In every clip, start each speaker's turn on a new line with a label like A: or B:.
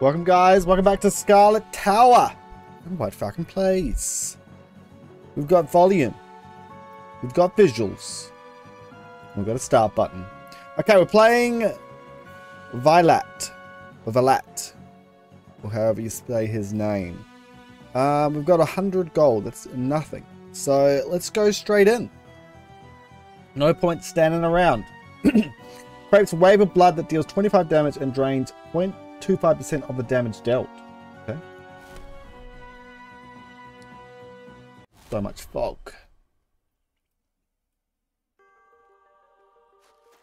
A: Welcome, guys. Welcome back to Scarlet Tower. And White Falcon plays. We've got volume. We've got visuals. We've got a start button. Okay, we're playing Vylat. Or Vylat. Or however you say his name. Um, we've got 100 gold. That's nothing. So let's go straight in. No point standing around. Creates a wave of blood that deals 25 damage and drains 0.25% of the damage dealt. Okay. So much fog.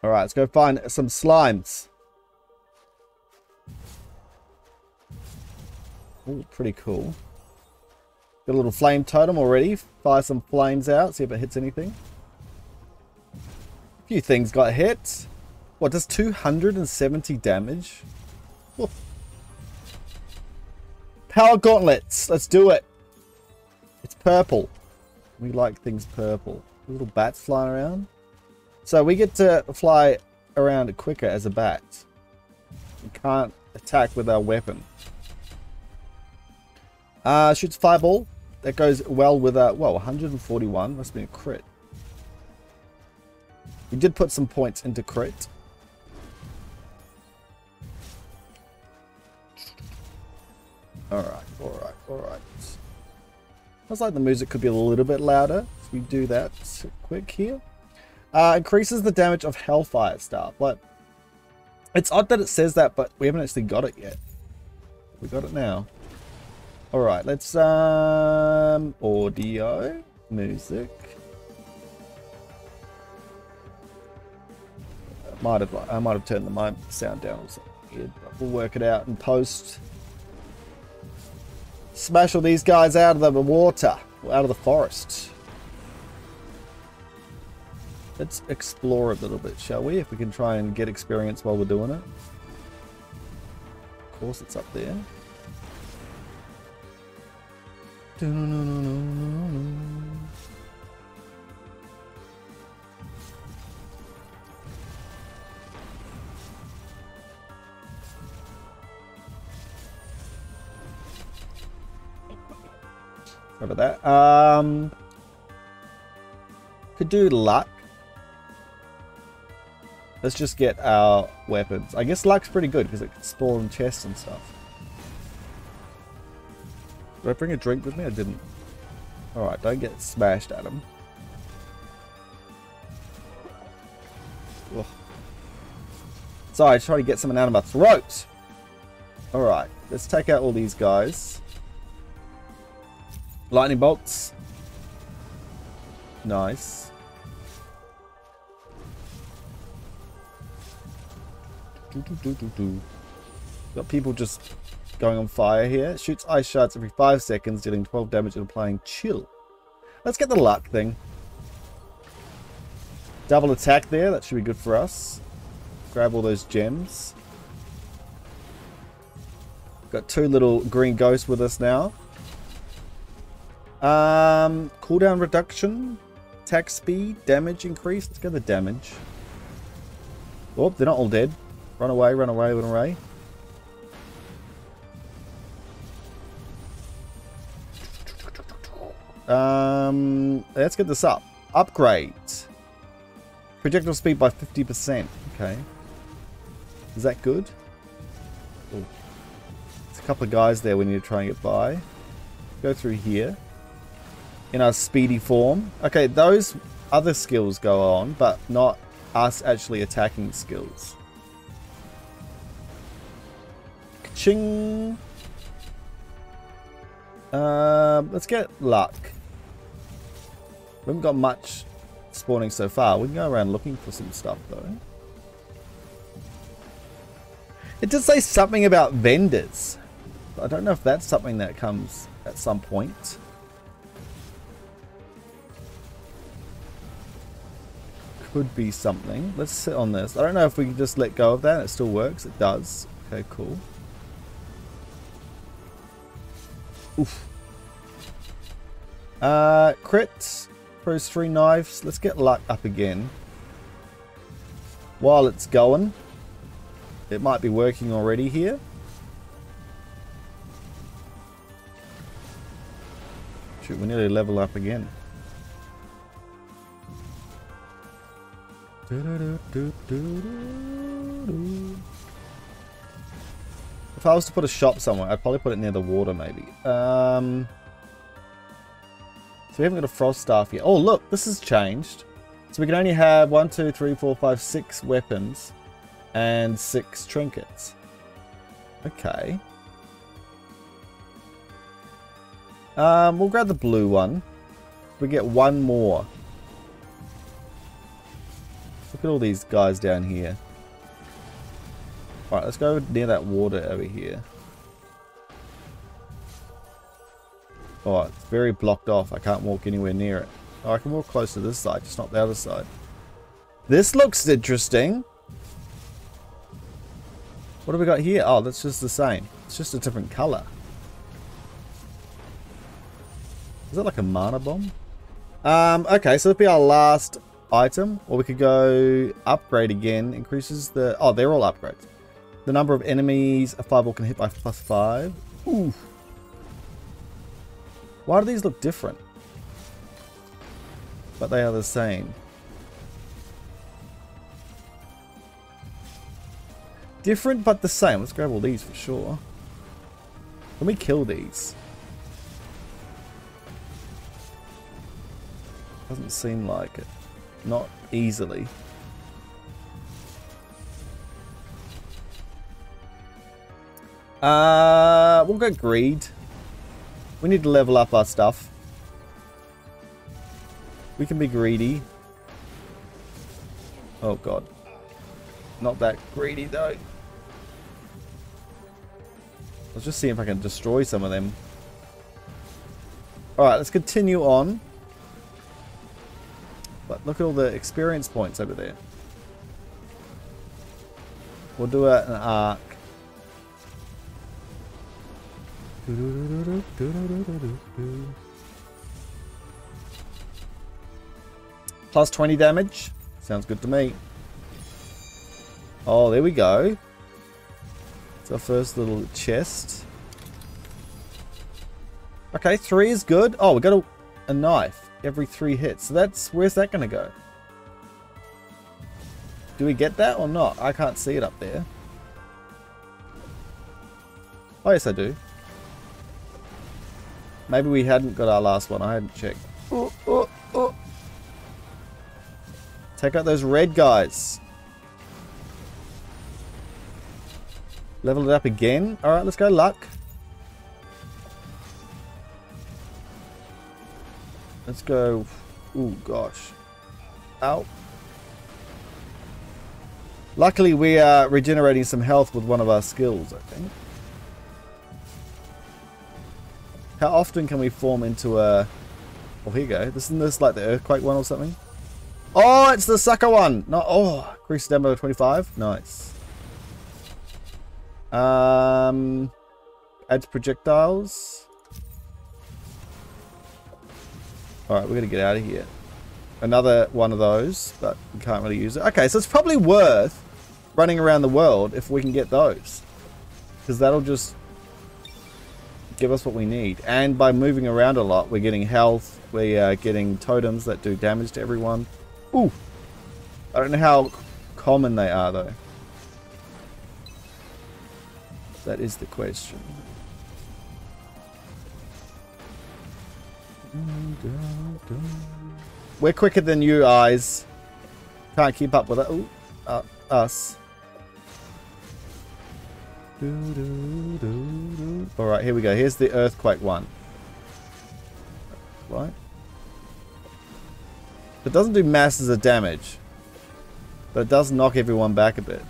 A: Alright, let's go find some slimes. Ooh, pretty cool. Got a little flame totem already. Fire some flames out, see if it hits anything. A few things got hit. What, does 270 damage? Power gauntlets. Let's do it. It's purple. We like things purple. Little bats flying around. So we get to fly around quicker as a bat. We can't attack with our weapon. Uh, shoots fireball. That goes well with a, well, 141. Must be a crit. We did put some points into crit. Alright, alright, alright. Looks like the music could be a little bit louder. So we do that quick here. Uh, increases the damage of Hellfire Staff. But it's odd that it says that, but we haven't actually got it yet. We got it now. Alright, let's um audio music. Might have I might have turned the sound down or something. We'll work it out in post. Smash all these guys out of the water, out of the forest. Let's explore a little bit, shall we? If we can try and get experience while we're doing it. Of course, it's up there. About that. Um, could do luck. Let's just get our weapons. I guess luck's pretty good because it can spawn chests and stuff. Did I bring a drink with me? I didn't. Alright, don't get smashed at him. Ugh. Sorry, I trying to get something out of my throat. Alright, let's take out all these guys. Lightning bolts. Nice. Do, do, do, Got people just going on fire here. Shoots ice shards every 5 seconds, dealing 12 damage and applying chill. Let's get the luck thing. Double attack there, that should be good for us. Grab all those gems. Got two little green ghosts with us now. Um, cooldown reduction, attack speed, damage increase. Let's go the damage. Oh, they're not all dead. Run away, run away, run away. Um, let's get this up. Upgrade. Projectile speed by 50%. Okay. Is that good? Ooh. There's a couple of guys there we need to try and get by. Go through here. In our speedy form. Okay, those other skills go on, but not us actually attacking skills. Ching. Um, let's get luck. We haven't got much spawning so far. We can go around looking for some stuff though. It does say something about vendors. I don't know if that's something that comes at some point. could be something. Let's sit on this. I don't know if we can just let go of that. It still works. It does. Okay, cool. Oof. Uh, crit. Throws three knives. Let's get luck up again. While it's going. It might be working already here. Shoot, we're nearly level up again. If I was to put a shop somewhere, I'd probably put it near the water, maybe. Um, so we haven't got a frost staff yet. Oh, look, this has changed. So we can only have one, two, three, four, five, six weapons and six trinkets. Okay. Um, we'll grab the blue one. We get one more. Look at all these guys down here. Alright, let's go near that water over here. Oh, it's very blocked off. I can't walk anywhere near it. Oh, I can walk close to this side, just not the other side. This looks interesting. What have we got here? Oh, that's just the same. It's just a different color. Is that like a mana bomb? Um, okay, so that'll be our last item. Or we could go upgrade again. Increases the... Oh, they're all upgrades. The number of enemies a fireball can hit by plus five. Ooh. Why do these look different? But they are the same. Different but the same. Let's grab all these for sure. Can we kill these? Doesn't seem like it. Not easily. Uh, we'll go greed. We need to level up our stuff. We can be greedy. Oh god. Not that greedy though. Let's just see if I can destroy some of them. Alright, let's continue on. But look at all the experience points over there. We'll do it an arc. Plus 20 damage. Sounds good to me. Oh, there we go. It's our first little chest. Okay, three is good. Oh, we got a, a knife every three hits. So that's, where's that going to go? Do we get that or not? I can't see it up there. Oh, yes, I do. Maybe we hadn't got our last one. I hadn't checked. Oh, oh, oh. Take out those red guys. Level it up again. Alright, let's go luck. Let's go. Oh gosh. Ow. Luckily, we are regenerating some health with one of our skills, I think. How often can we form into a... Oh, here you go. Isn't this like the earthquake one or something? Oh, it's the sucker one! No, oh, increase demo 25. Nice. Um, adds projectiles. Alright, we're going to get out of here. Another one of those, but we can't really use it. Okay, so it's probably worth running around the world if we can get those. Because that'll just give us what we need. And by moving around a lot, we're getting health, we are getting totems that do damage to everyone. Ooh! I don't know how common they are, though. That is the question. We're quicker than you eyes. Can't keep up with it. Ooh, uh, us. Alright, here we go. Here's the earthquake one. Right. It doesn't do masses of damage. But it does knock everyone back a bit.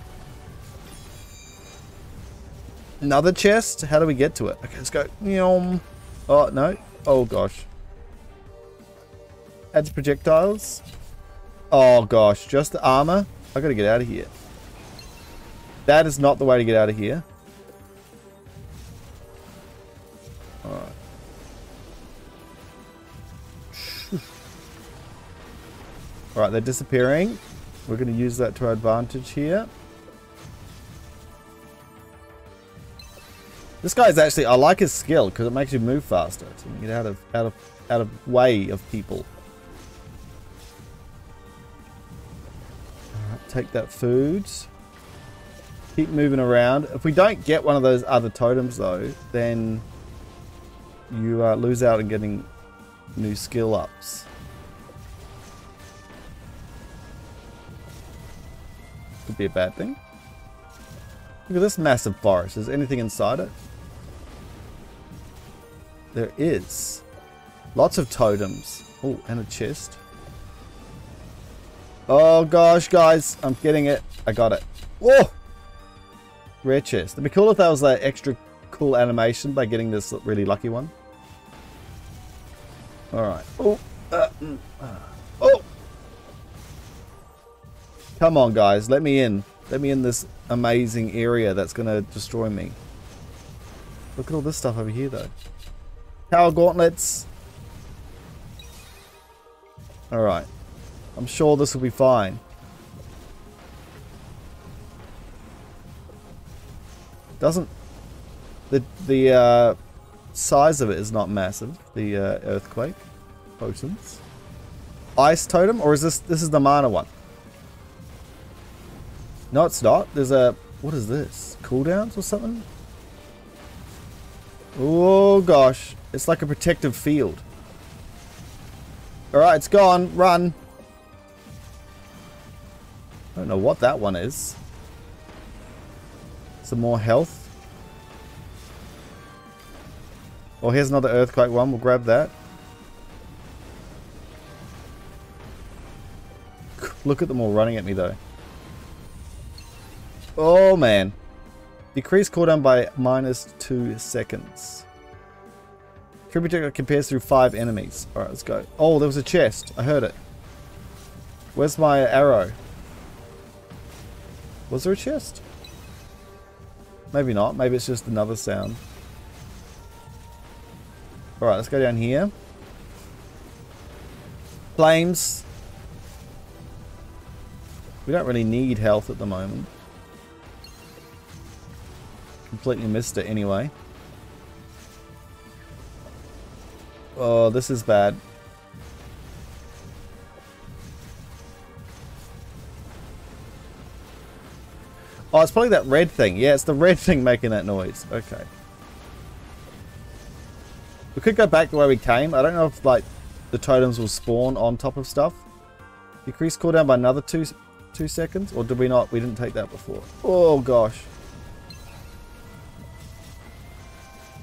A: Another chest? How do we get to it? Okay, let's go. Oh, no. Oh, gosh. Adds projectiles. Oh gosh, just the armor? I gotta get out of here. That is not the way to get out of here. Alright. Alright, they're disappearing. We're gonna use that to our advantage here. This guy's actually, I like his skill because it makes you move faster. So you get out of out of out of way of people. Take that food. Keep moving around. If we don't get one of those other totems though, then you uh, lose out on getting new skill ups. Could be a bad thing. Look at this massive forest. Is anything inside it? There is. Lots of totems. Oh, and a chest. Oh gosh, guys. I'm getting it. I got it. Whoa! Rare chest. It'd be cool if that was like extra cool animation by getting this really lucky one. Alright. Oh! Uh, mm, uh, oh! Come on, guys. Let me in. Let me in this amazing area that's going to destroy me. Look at all this stuff over here, though. Power gauntlets. Alright. I'm sure this will be fine. Doesn't... The, the uh, size of it is not massive. The uh, earthquake. Potions. Ice totem? Or is this... This is the mana one? No, it's not. There's a... What is this? Cooldowns or something? Oh, gosh. It's like a protective field. Alright, it's gone. Run. I don't know what that one is. Some more health. Oh, here's another earthquake one. We'll grab that. Look at them all running at me, though. Oh, man. Decrease cooldown by minus two seconds. Projectile compares through five enemies. Alright, let's go. Oh, there was a chest. I heard it. Where's my arrow? Was there a chest? Maybe not. Maybe it's just another sound. Alright, let's go down here. Flames. We don't really need health at the moment. Completely missed it anyway. Oh, this is bad. Oh, it's probably that red thing. Yeah, it's the red thing making that noise. Okay. We could go back the way we came. I don't know if, like, the totems will spawn on top of stuff. Decrease cooldown by another two two seconds? Or did we not? We didn't take that before. Oh, gosh.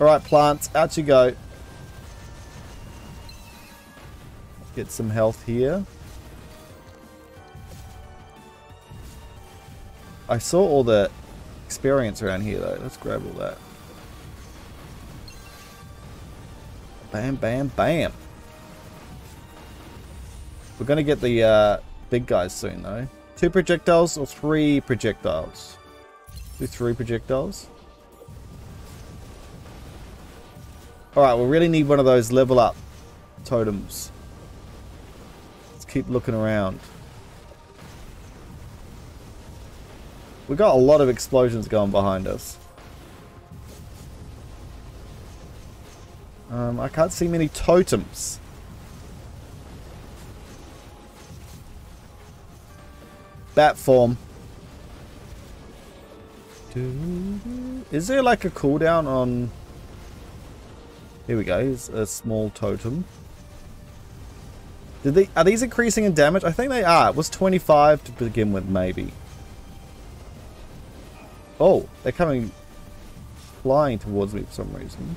A: Alright, plants, out you go. Get some health here. I saw all the experience around here though. Let's grab all that. Bam, bam, bam. We're going to get the uh, big guys soon though. Two projectiles or three projectiles? Do three projectiles. Alright, we really need one of those level up totems. Let's keep looking around. We got a lot of explosions going behind us. Um, I can't see many totems. Bat form. Is there like a cooldown on here we go. Here's a small totem. Did they, are these increasing in damage? I think they are. It was 25 to begin with, maybe. Oh, they're coming flying towards me for some reason.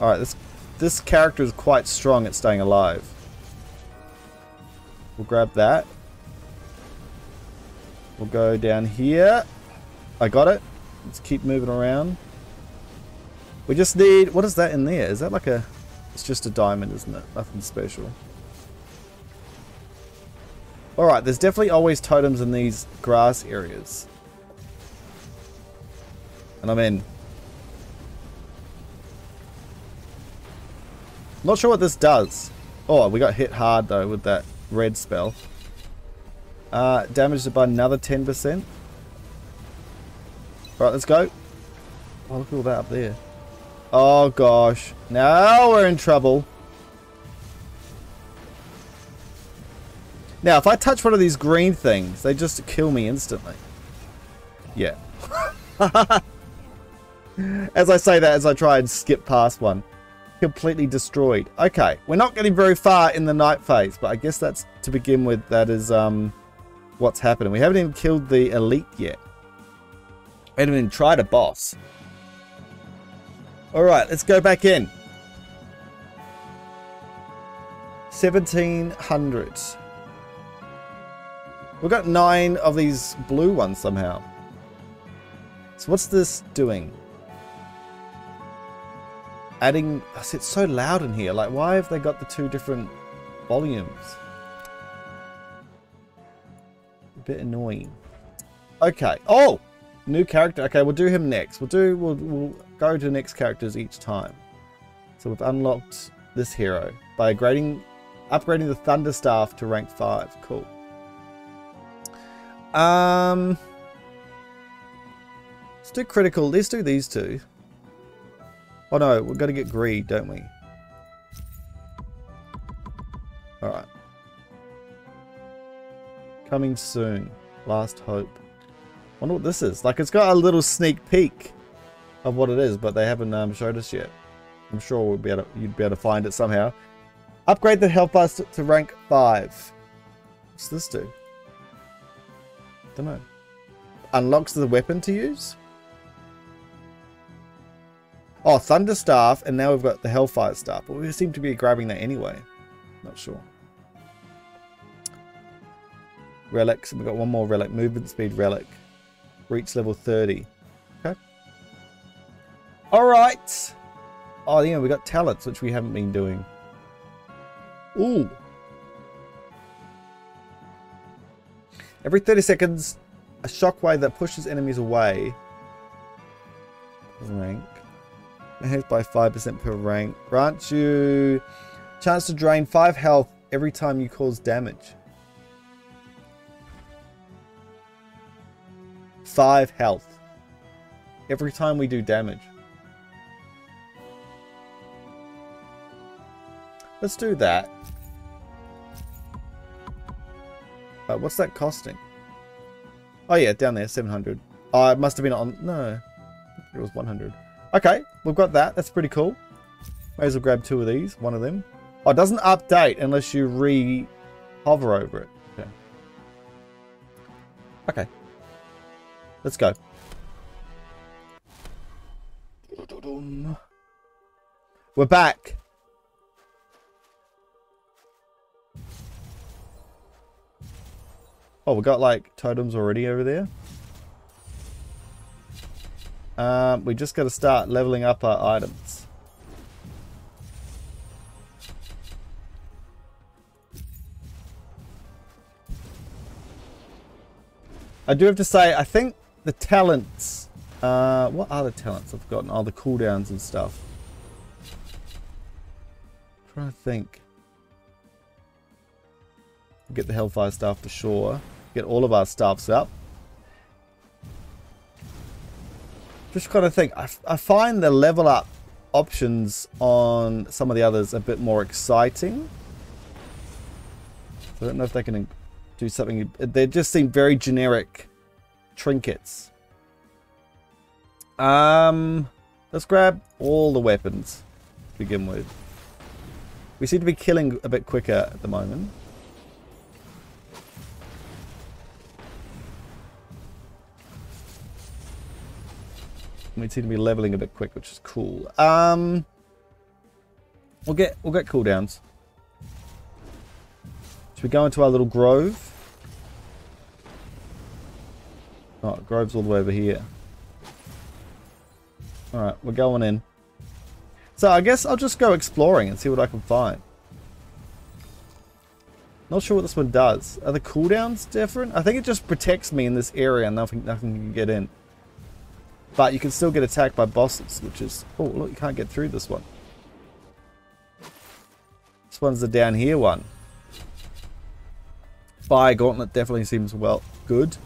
A: Alright, this this character is quite strong at staying alive. We'll grab that. We'll go down here. I got it. Let's keep moving around. We just need... What is that in there? Is that like a... It's just a diamond, isn't it? Nothing special. Alright, there's definitely always totems in these grass areas. And I'm in. Not sure what this does. Oh, we got hit hard though with that red spell. Uh, damaged by another 10%. Alright, let's go. Oh, look at all that up there. Oh gosh. Now we're in trouble. Now, if I touch one of these green things, they just kill me instantly. Yeah. as I say that, as I try and skip past one. Completely destroyed. Okay, we're not getting very far in the night phase, but I guess that's, to begin with, that is um, what's happening. We haven't even killed the elite yet. We haven't even tried a boss. Alright, let's go back in. 1700. We've got nine of these blue ones somehow. So what's this doing? Adding... It's so loud in here. Like, why have they got the two different volumes? A bit annoying. Okay. Oh! New character. Okay, we'll do him next. We'll do... We'll, we'll go to the next characters each time. So we've unlocked this hero by grading, upgrading the Thunder Staff to rank 5. Cool. Um, let's do critical. Let's do these two. Oh no, we've got to get greed, don't we? Alright. Coming soon. Last hope. wonder what this is. Like, it's got a little sneak peek of what it is, but they haven't um, showed us yet. I'm sure we'll be able to, you'd be able to find it somehow. Upgrade the health to, to rank 5. What's this do? Don't know. Unlocks the weapon to use? Oh, Thunder Staff, and now we've got the Hellfire Staff. But we seem to be grabbing that anyway. Not sure. Relics. We've got one more relic. Movement speed relic. Reach level 30. Okay. Alright. Oh, yeah, we got talents, which we haven't been doing. Ooh. Every 30 seconds, a shockwave that pushes enemies away. Rank. Hit by 5% per rank. Grants you chance to drain 5 health every time you cause damage. 5 health. Every time we do damage. Let's do that. Uh, what's that costing? Oh yeah, down there, 700. Oh, it must have been on... No. It was 100. Okay, we've got that. That's pretty cool. May as well grab two of these. One of them. Oh, it doesn't update unless you re-hover over it. Okay. Okay. Let's go. We're back. Oh, we got like totems already over there. Um, we just got to start leveling up our items. I do have to say, I think the talents... Uh, what are the talents I've gotten? Oh, the cooldowns and stuff. I'm trying to think. Get the Hellfire Staff for sure. Get all of our staffs up. Just kind of think, I, I find the level up options on some of the others a bit more exciting. I don't know if they can do something. They just seem very generic trinkets. Um, let's grab all the weapons to begin with. We seem to be killing a bit quicker at the moment. We seem to be leveling a bit quick, which is cool. Um, we'll get we'll get cooldowns. Should we go into our little grove? Oh, grove's all the way over here. Alright, we're going in. So I guess I'll just go exploring and see what I can find. Not sure what this one does. Are the cooldowns different? I think it just protects me in this area and nothing, nothing can get in. But you can still get attacked by bosses, which is... Oh, look, you can't get through this one. This one's the down here one. Fire Gauntlet definitely seems, well, good.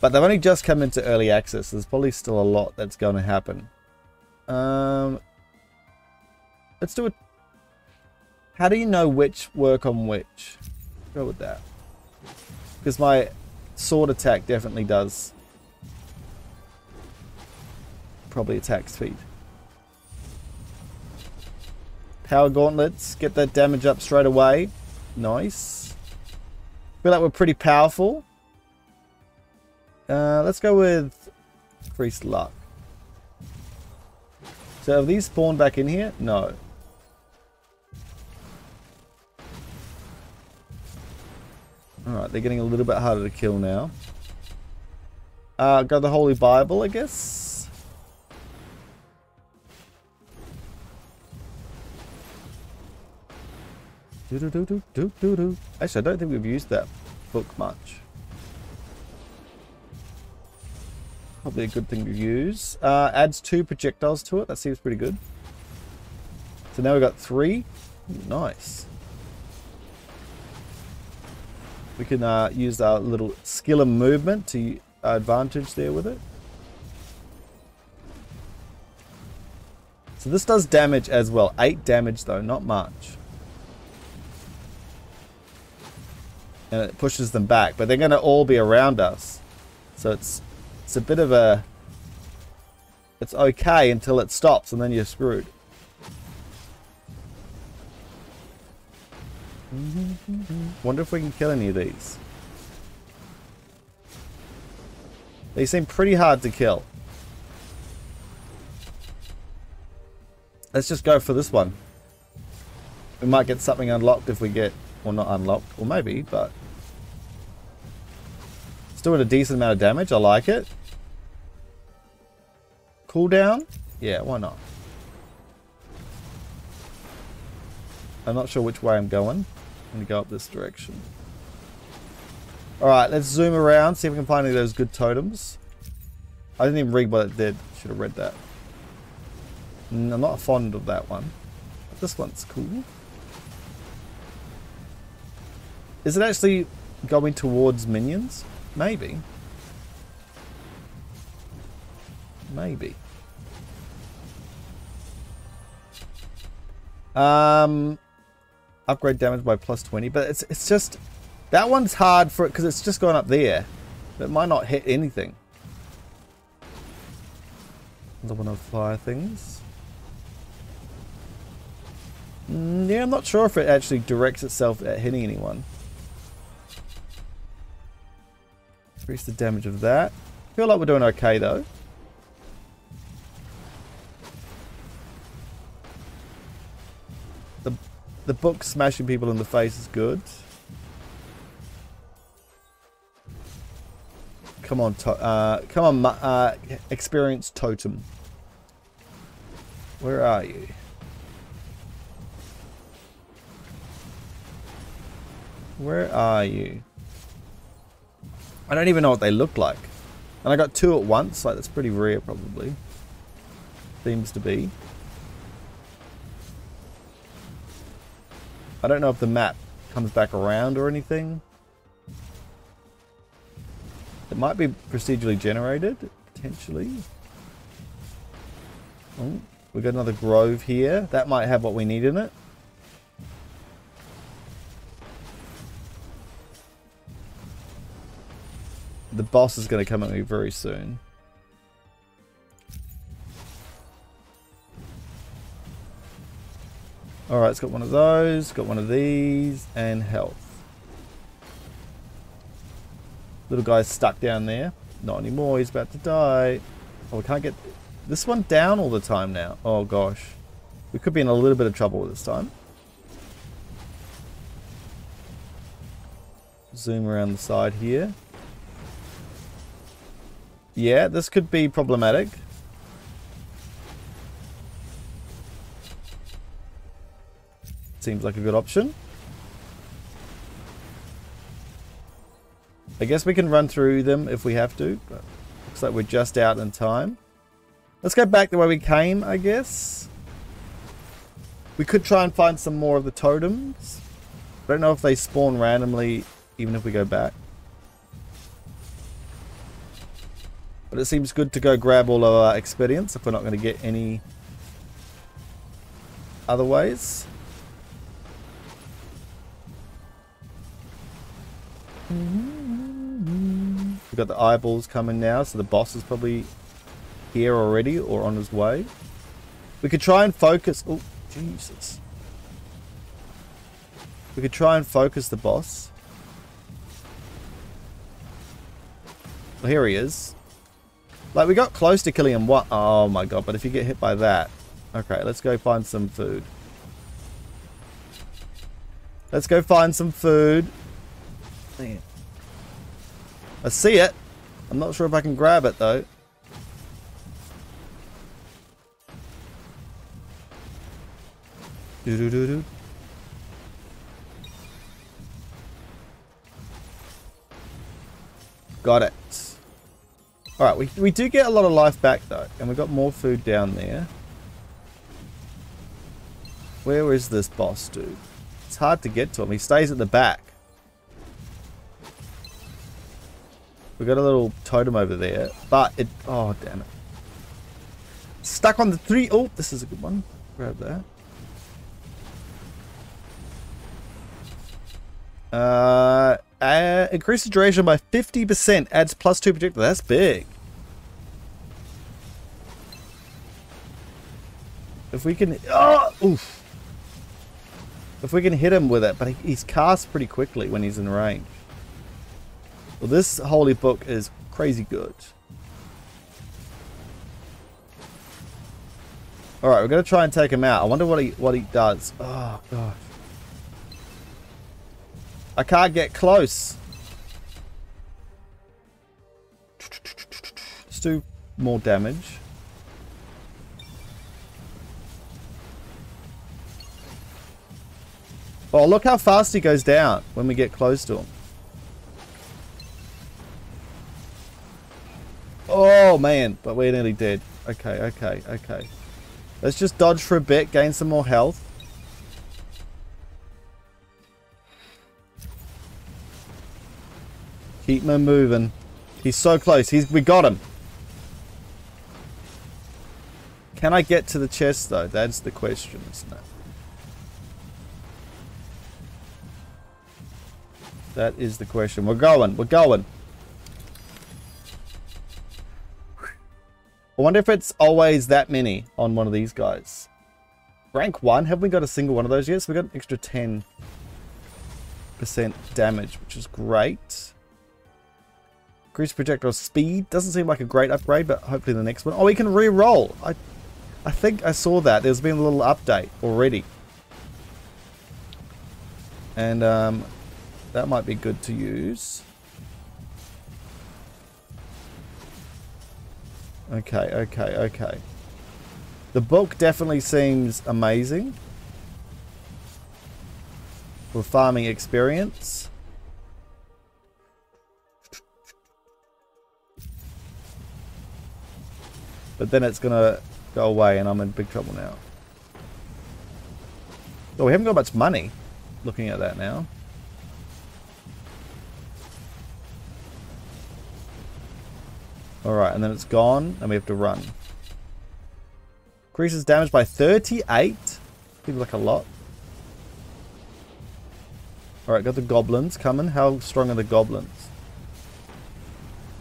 A: But they've only just come into early access. There's probably still a lot that's going to happen. Um, let's do it. How do you know which work on which? Go with that. Because my sword attack definitely does probably attack speed. Power gauntlets, get that damage up straight away. Nice. Feel like we're pretty powerful. Uh, let's go with increased luck. So have these spawned back in here? No. Alright, they're getting a little bit harder to kill now. Uh, go the Holy Bible, I guess. Do do do do do do do. Actually, I don't think we've used that book much. Probably a good thing to use. Uh, adds two projectiles to it. That seems pretty good. So now we've got three. Nice. We can uh, use our little skill and movement to advantage there with it. So this does damage as well. 8 damage though, not much. And it pushes them back. But they're going to all be around us. So it's it's a bit of a... It's okay until it stops and then you're screwed. Wonder if we can kill any of these. They seem pretty hard to kill. Let's just go for this one. We might get something unlocked if we get... Well, not unlocked. Or maybe, but... It's doing a decent amount of damage. I like it. Cooldown? Yeah, why not? I'm not sure which way I'm going. I'm going to go up this direction. Alright, let's zoom around, see if we can find any of those good totems. I didn't even read what it did. Should have read that. Mm, I'm not fond of that one. But this one's cool. Is it actually going towards minions? Maybe. Maybe. Um, upgrade damage by plus 20, but it's it's just that one's hard for it because it's just going up there. It might not hit anything. Another one of fire things. Mm, yeah, I'm not sure if it actually directs itself at hitting anyone. Increase the damage of that. feel like we're doing okay though. The book smashing people in the face is good. Come on, uh, come on, uh, experience totem. Where are you? Where are you? I don't even know what they look like. And I got two at once, like that's pretty rare probably. Seems to be. I don't know if the map comes back around or anything. It might be procedurally generated, potentially. Oh, we got another grove here. That might have what we need in it. The boss is going to come at me very soon. Alright, it's got one of those, got one of these, and health. Little guy's stuck down there. Not anymore, he's about to die. Oh, we can't get this one down all the time now. Oh gosh. We could be in a little bit of trouble this time. Zoom around the side here. Yeah, this could be problematic. Seems like a good option. I guess we can run through them if we have to, but looks like we're just out in time. Let's go back the way we came, I guess. We could try and find some more of the totems. I don't know if they spawn randomly even if we go back. But it seems good to go grab all of our expedience if we're not going to get any other ways. We've got the eyeballs coming now, so the boss is probably here already or on his way. We could try and focus... Oh, Jesus. We could try and focus the boss. Well, here he is. Like, we got close to killing him. What? Oh, my God. But if you get hit by that... Okay, let's go find some food. Let's go find some food. I see it. I'm not sure if I can grab it, though. Do do do do. Got it. Alright, we, we do get a lot of life back though. And we got more food down there. Where is this boss dude? It's hard to get to him. He stays at the back. We got a little totem over there. But it... Oh, damn it. Stuck on the three... Oh, this is a good one. Grab that. Uh, uh, increases duration by 50%. Adds plus 2 projectile. That's big. If we can... Oh! Oof. If we can hit him with it. But he's cast pretty quickly when he's in range. Well, this holy book is crazy good. Alright, we're going to try and take him out. I wonder what he what he does. Oh, gosh. I can't get close. Let's do more damage. Oh, look how fast he goes down when we get close to him. Oh, man. But we're nearly dead. Okay, okay, okay. Let's just dodge for a bit, gain some more health. Keep him moving. He's so close. He's we got him. Can I get to the chest though? That's the question, isn't it? That is the question. We're going. We're going. I wonder if it's always that many on one of these guys. Rank 1? Have we got a single one of those yet? So we got an extra 10% damage, which is great. Increase projectile speed. Doesn't seem like a great upgrade, but hopefully the next one. Oh, we can re-roll. I, I think I saw that. There's been a little update already. And um, that might be good to use. Okay, okay, okay. The book definitely seems amazing. For farming experience. But then it's going to go away and I'm in big trouble now. Oh, we haven't got much money looking at that now. Alright, and then it's gone and we have to run. Increases damage by 38? Seems like a lot. Alright, got the goblins coming. How strong are the goblins?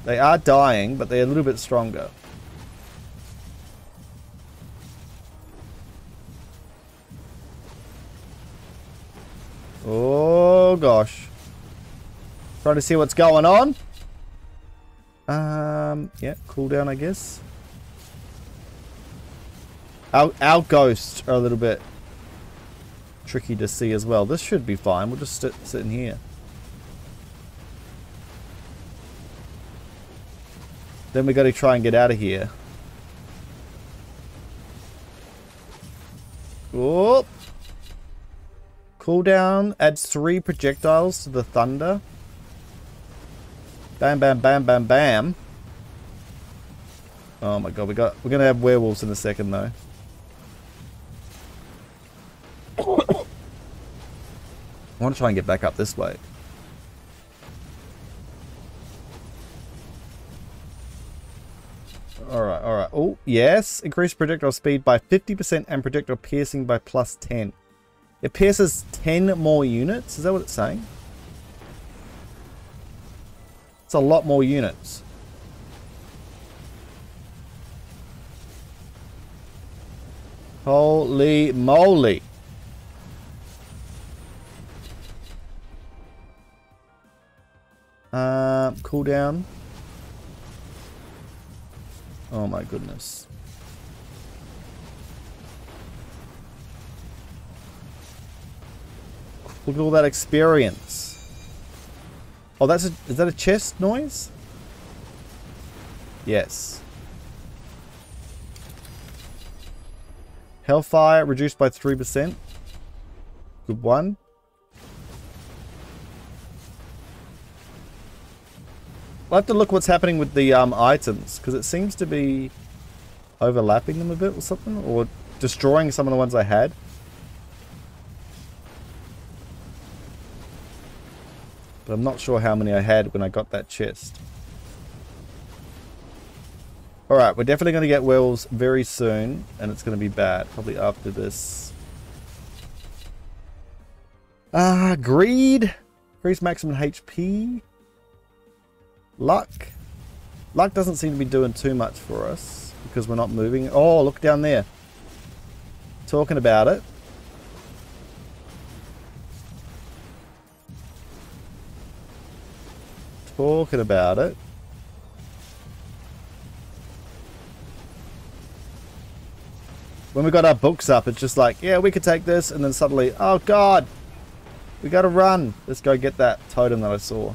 A: They are dying, but they're a little bit stronger. Oh gosh. Trying to see what's going on. Um, yeah, cooldown I guess. Our, our ghosts are a little bit tricky to see as well. This should be fine. We'll just sit, sit in here. Then we got to try and get out of here. Whoop. Cooldown adds three projectiles to the thunder. Bam, bam, bam, bam, bam. Oh my god, we got we're gonna have werewolves in a second though. I want to try and get back up this way. Alright, alright. Oh, yes. Increase projectile speed by 50% and projectile piercing by plus 10. It pierces 10 more units? Is that what it's saying? It's a lot more units. Holy moly. Uh, cooldown. Oh my goodness. Look at all that experience. Oh, that's a, is that a chest noise? Yes. Hellfire reduced by 3%. Good one. I'll have to look what's happening with the um, items, because it seems to be overlapping them a bit or something, or destroying some of the ones I had. But I'm not sure how many I had when I got that chest. Alright, we're definitely going to get wells very soon, and it's going to be bad, probably after this. Ah, uh, greed. Increase maximum HP. Luck. Luck doesn't seem to be doing too much for us because we're not moving. Oh, look down there. Talking about it. Talking about it. When we got our books up, it's just like, yeah, we could take this, and then suddenly, oh god, we gotta run. Let's go get that totem that I saw.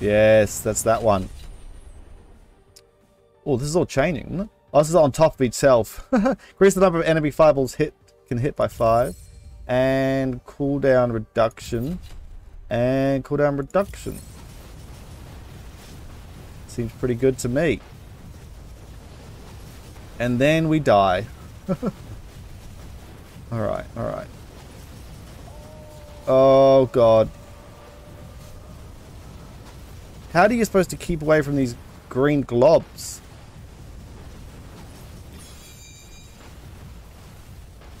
A: Yes, that's that one. Oh, this is all changing, isn't it? Oh, this is on top of itself. Increase the number of enemy fireballs hit can hit by five. And cooldown reduction. And cooldown reduction. Seems pretty good to me. And then we die. alright, alright. Oh god. How are you supposed to keep away from these green globs?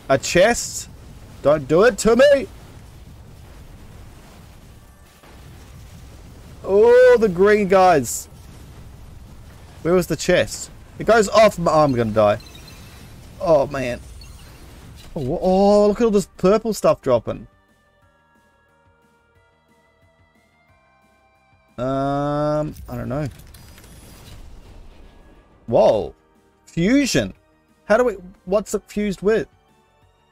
A: A chest? Don't do it to me! Oh, the green guys. Where was the chest? It goes off. Oh, I'm going to die. Oh, man. Oh, oh, look at all this purple stuff dropping. Um, I don't know. Whoa. Fusion. How do we... What's it fused with?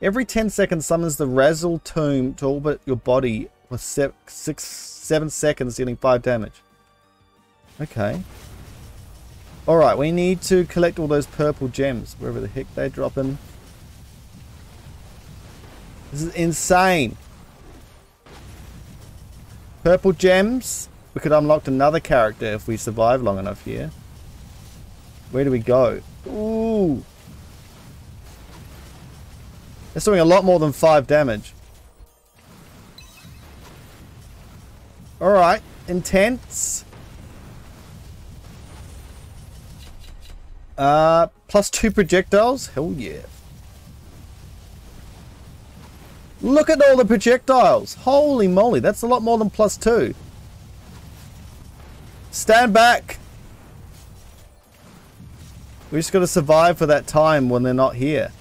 A: Every 10 seconds summons the Razzle Tomb to orbit your body for se six, 7 seconds, dealing 5 damage. Okay. Alright, we need to collect all those purple gems, wherever the heck they drop in. This is insane. Purple gems. We could unlock another character if we survive long enough here. Where do we go? Ooh. It's doing a lot more than 5 damage. Alright. Intense. Uh, plus 2 projectiles? Hell yeah. Look at all the projectiles. Holy moly, that's a lot more than plus 2. Stand back! We just got to survive for that time when they're not here.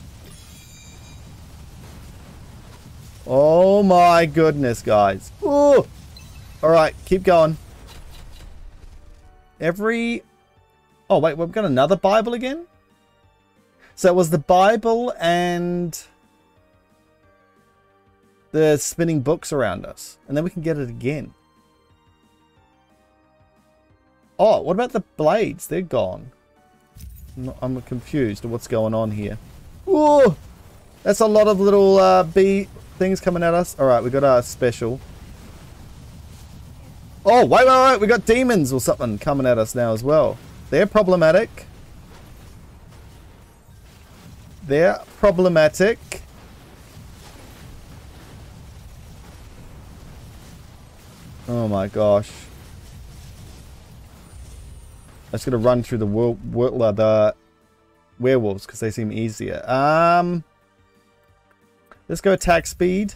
A: Oh my goodness, guys. Ooh! Alright, keep going. Every... Oh, wait, we've got another Bible again? So it was the Bible and the spinning books around us. And then we can get it again. Oh, what about the blades? They're gone. I'm confused what's going on here. Ooh, that's a lot of little uh, bee things coming at us. All right, we got our special. Oh, wait, wait, wait. We got demons or something coming at us now as well. They're problematic. They're problematic. Oh my gosh. I'm just to run through the, uh, the werewolves because they seem easier. Um, Let's go attack speed.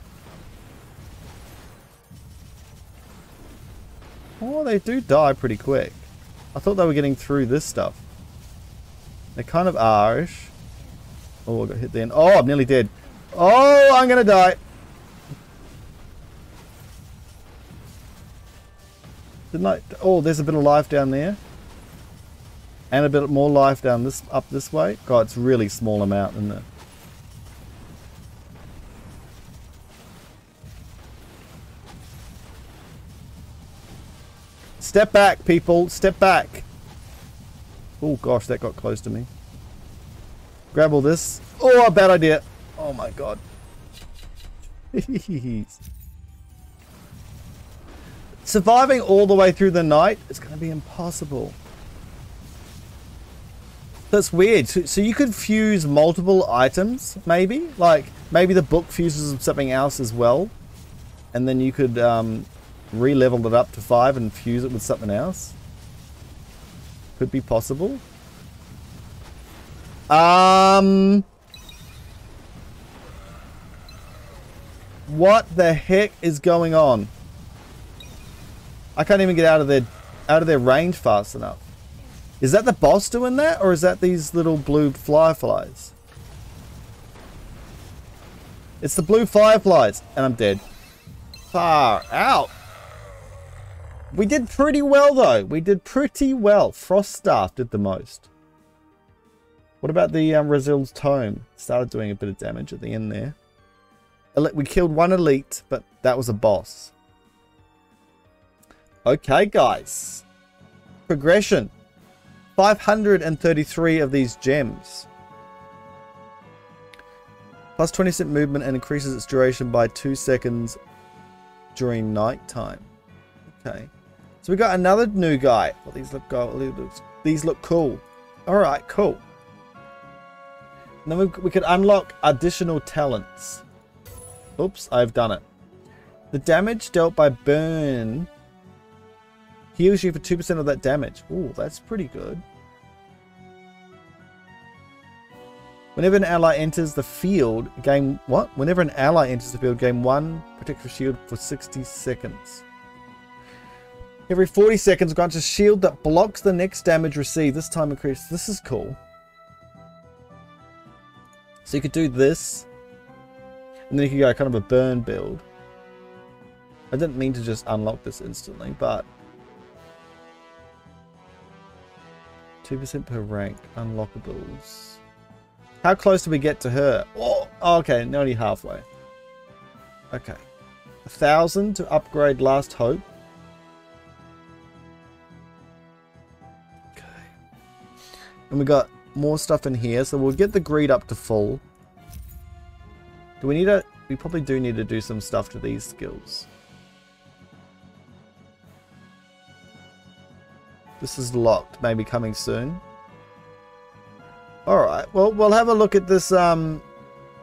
A: Oh, they do die pretty quick. I thought they were getting through this stuff. They kind of are. Oh, I got hit then. Oh, I'm nearly dead. Oh, I'm going to die. Didn't I? Oh, there's a bit of life down there. And a bit more life down this up this way. God, it's really small amount, isn't it? Step back, people. Step back. Oh, gosh, that got close to me. Grab all this. Oh, a bad idea. Oh, my God. Surviving all the way through the night is going to be impossible. That's weird. So, so, you could fuse multiple items, maybe? Like, maybe the book fuses with something else as well. And then you could um, re-leveled it up to 5 and fuse it with something else. Could be possible. Um... What the heck is going on? I can't even get out of their out of their range fast enough. Is that the boss doing that, or is that these little blue fireflies? It's the blue fireflies, and I'm dead. Far out. We did pretty well, though. We did pretty well. Frost Staff did the most. What about the um, Razil's Tome? Started doing a bit of damage at the end there. We killed one elite, but that was a boss. Okay, guys. Progression. 533 of these gems. Plus 20 cent movement and increases its duration by 2 seconds during night time. Okay. So we got another new guy. Well, these look go. These look cool. All right, cool. And then we, we could unlock additional talents. Oops, I've done it. The damage dealt by burn heals you for 2% of that damage. Ooh, that's pretty good. Whenever an ally enters the field, gain what? Whenever an ally enters the field, gain one protective shield for 60 seconds. Every 40 seconds grants a shield that blocks the next damage received. This time increase. This is cool. So you could do this. And then you could go kind of a burn build. I didn't mean to just unlock this instantly, but... 2% per rank. Unlockables. How close do we get to her? Oh, oh okay, nearly halfway. Okay. A thousand to upgrade Last Hope. And we got more stuff in here, so we'll get the greed up to full. Do we need to... We probably do need to do some stuff to these skills. This is locked, maybe coming soon. Alright, well, we'll have a look at this um,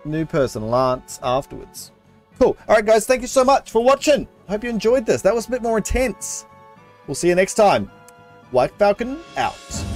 A: new person, Lance, afterwards. Cool. Alright, guys, thank you so much for watching. Hope you enjoyed this. That was a bit more intense. We'll see you next time. White Falcon, out.